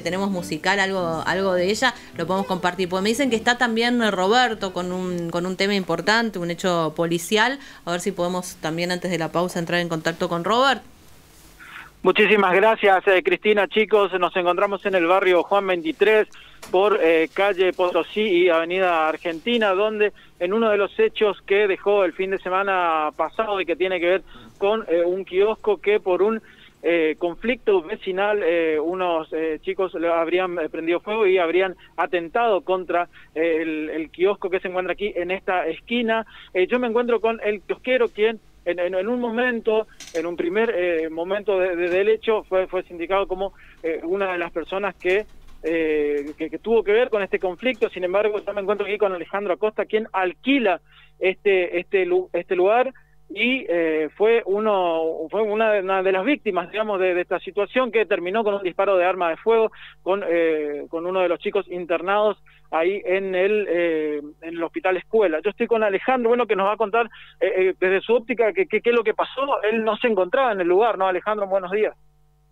tenemos musical, algo, algo de ella, lo podemos compartir. Pues me dicen que está también Roberto con un, con un tema importante, un hecho policial. A ver si podemos también antes de la pausa entrar en contacto con Robert. Muchísimas gracias, eh, Cristina. Chicos, nos encontramos en el barrio Juan 23 por eh, calle Potosí y Avenida Argentina, donde en uno de los hechos que dejó el fin de semana pasado y que tiene que ver con eh, un kiosco que por un eh, conflicto vecinal, eh, unos eh, chicos le habrían prendido fuego y habrían atentado contra el, kiosco que se encuentra aquí en esta esquina. yo me encuentro con el kiosquero quien en, un momento, en un primer momento del hecho, fue, fue sindicado como una de las personas que que, tuvo que ver con este conflicto. Sin embargo, yo me encuentro aquí con Alejandro Acosta, quien alquila este, este, este lugar y eh, fue uno fue una de, las víctimas digamos de, esta situación que terminó con un disparo de arma de fuego con eh, con uno de los chicos internados ahí en el eh, en el hospital escuela. Yo estoy con Alejandro bueno que nos va a contar desde su óptica qué qué es lo que pasó. Él no se encontraba en el lugar no Alejandro buenos días.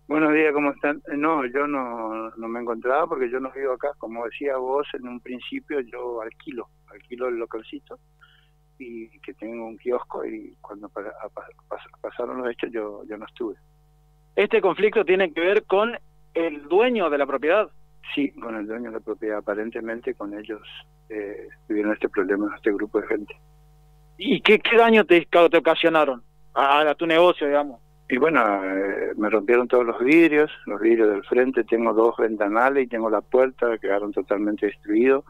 Buenos días, ¿cómo están? No, yo no, no me encontraba porque yo no vivo acá. Como decía vos, en un principio yo alquilo, alquilo el localcito y que tengo un kiosco y cuando pasaron los hechos yo, yo no estuve. ¿Este conflicto tiene que ver con el dueño de la propiedad? Sí, con el dueño de la propiedad. Aparentemente con ellos eh, tuvieron este problema, este grupo de gente. ¿Y qué, qué daño te, te ocasionaron a, tu negocio, digamos? Y bueno, eh, me rompieron todos los vidrios, los vidrios del frente, tengo dos ventanales y tengo la puerta, quedaron totalmente destruidos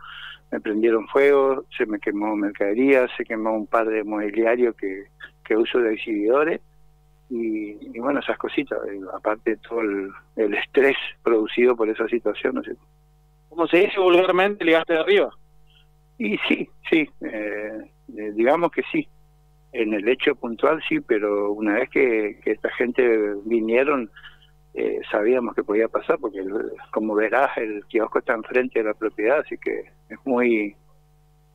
me prendieron fuego, se me quemó mercadería, se quemó un par de mobiliario que, que uso de exhibidores y, bueno, esas cositas, eh, aparte de todo el, estrés producido por esa situación. ¿no sé? Como se dice vulgarmente, ligaste de arriba. Y sí, sí, eh, eh, digamos que sí. En el hecho puntual sí, pero una vez que, que esta gente vinieron, eh, sabíamos que podía pasar porque como verás el kiosco está enfrente de la propiedad así que es muy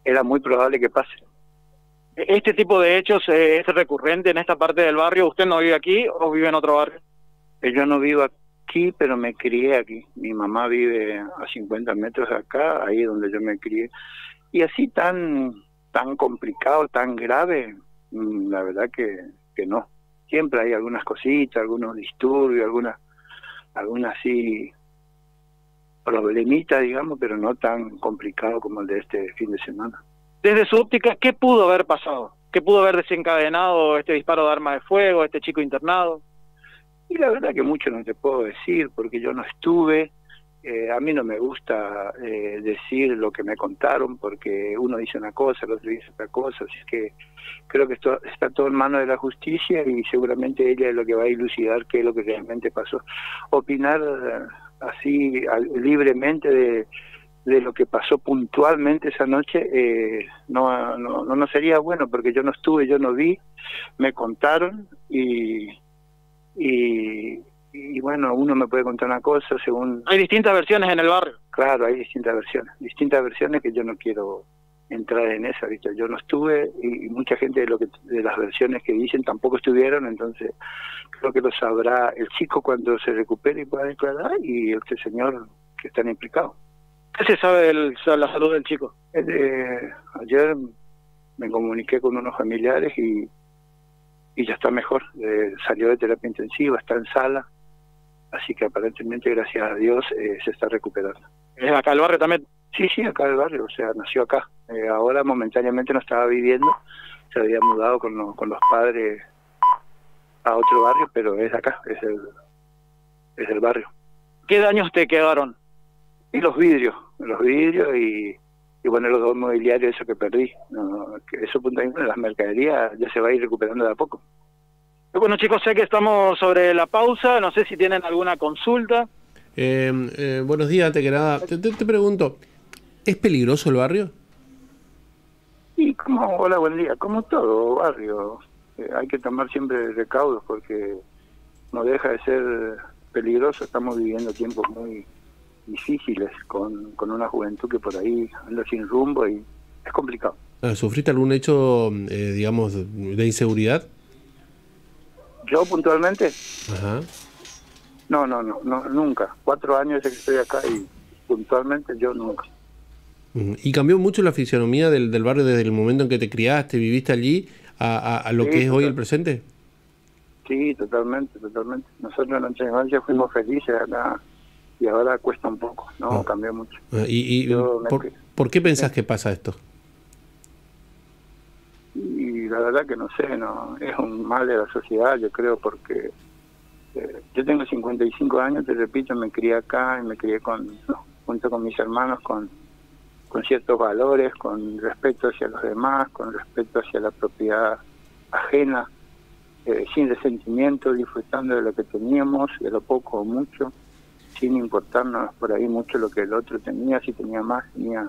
era muy probable que pase. Este tipo de hechos eh, es recurrente en esta parte del barrio usted no vive aquí o vive en otro barrio eh, yo no vivo aquí pero me crié aquí. Mi mamá vive a 50 metros de acá ahí donde yo me crié. Y así tan tan complicado tan grave la verdad que que no siempre hay algunas cositas, algunos disturbios, algunas alguna así problemita, digamos, pero no tan complicado como el de este fin de semana. Desde su óptica, ¿qué pudo haber pasado? ¿Qué pudo haber desencadenado este disparo de arma de fuego, este chico internado? Y la verdad que mucho no te puedo decir, porque yo no estuve, eh, a mí no me gusta eh, decir lo que me contaron porque uno dice una cosa, el otro dice otra cosa, así que creo que esto está todo en manos de la justicia y seguramente ella es lo que va a ilucidar qué es lo que realmente pasó. Opinar eh, así libremente de, lo que pasó puntualmente esa noche no, no, no sería bueno porque yo no estuve, yo no vi, me contaron y bueno, uno me puede contar una cosa según... Hay distintas versiones en el barrio. Claro, hay distintas versiones, distintas versiones que yo no quiero entrar en esa, ¿viste? Yo no estuve y, mucha gente de lo que de las versiones que dicen tampoco estuvieron, entonces creo que lo sabrá el chico cuando se recupere y pueda declarar y este señor que están implicados. ¿Qué se sabe de la salud del chico? Eh, ayer me comuniqué con unos familiares y, y ya está mejor, eh, salió de terapia intensiva, está en sala, así que aparentemente, gracias a Dios, eh, se está recuperando. ¿Es acá el barrio también? Sí, sí, acá el barrio, o sea, nació acá. Eh, ahora momentáneamente no estaba viviendo, se había mudado con, con los padres a otro barrio, pero es acá, es el, es el barrio. ¿Qué daños te quedaron? Y los vidrios, los vidrios y, y bueno, los dos mobiliarios, eso que perdí. No, eso, punto las mercaderías ya se va a ir recuperando de a poco. Bueno chicos, sé que estamos sobre la pausa, no sé si tienen alguna consulta. Eh, eh, buenos días, antes que nada, te, pregunto, ¿es peligroso el barrio? Sí, como, hola, buen día, como todo barrio, eh, hay que tomar siempre recaudos porque no deja de ser peligroso, estamos viviendo tiempos muy difíciles con, con una juventud que por ahí anda sin rumbo y es complicado. Ah, ¿Sufriste algún hecho, digamos, de inseguridad? Yo puntualmente. No, no, no, no, nunca. Cuatro años que estoy acá y puntualmente yo nunca. ¿Y cambió mucho la fisionomía del, del barrio desde el momento en que te criaste, viviste allí, a, a- a lo Sí, que es hoy el presente? Sí, totalmente, totalmente. Nosotros en nuestra infancia fuimos felices acá y ahora cuesta un poco, ¿no? Ah. Cambió mucho. Ah, ¿Y, me por, cri- por qué pensás que pasa esto? La verdad que no sé, no es un mal de la sociedad, yo creo, porque eh, yo tengo 55 años, te repito, me crié acá y me crié con junto con mis hermanos con, con ciertos valores, con respeto hacia los demás, con respeto hacia la propiedad ajena, eh, sin resentimiento, disfrutando de lo que teníamos, de lo poco o mucho, sin importarnos por ahí mucho lo que el otro tenía, si tenía más, tenía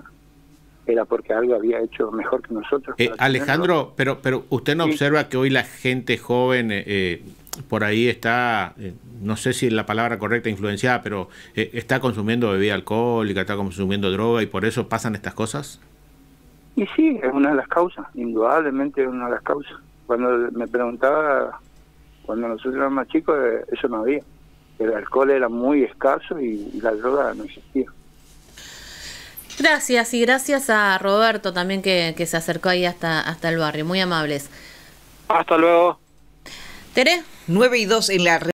era porque algo había hecho mejor que nosotros. Eh. Alejandro, pero, pero usted no Sí. observa que hoy la gente joven eh, eh, por ahí está, eh, no sé si es la palabra correcta, influenciada, pero eh, está consumiendo bebida alcohólica, está consumiendo droga y por eso pasan estas cosas. Y sí, es una de las causas, indudablemente es una de las causas. Cuando me preguntaba, cuando nosotros éramos más chicos, eso no había. El alcohol era muy escaso y, y la droga no existía. Gracias y gracias a Roberto también que, que se acercó ahí hasta, hasta el barrio. Muy amables. Hasta luego. Tere. 9 y 2 en la